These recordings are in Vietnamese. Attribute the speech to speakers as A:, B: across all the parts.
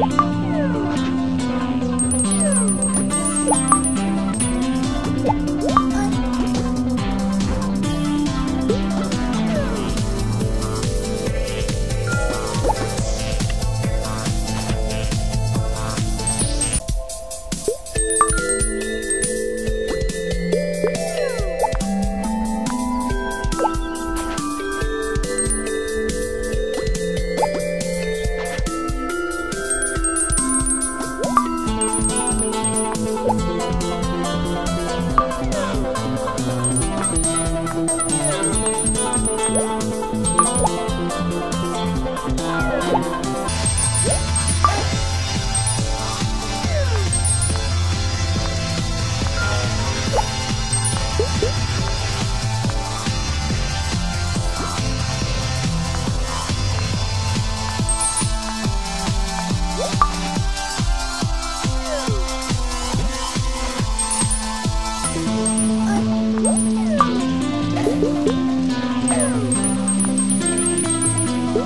A: 哦。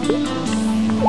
A: Woo!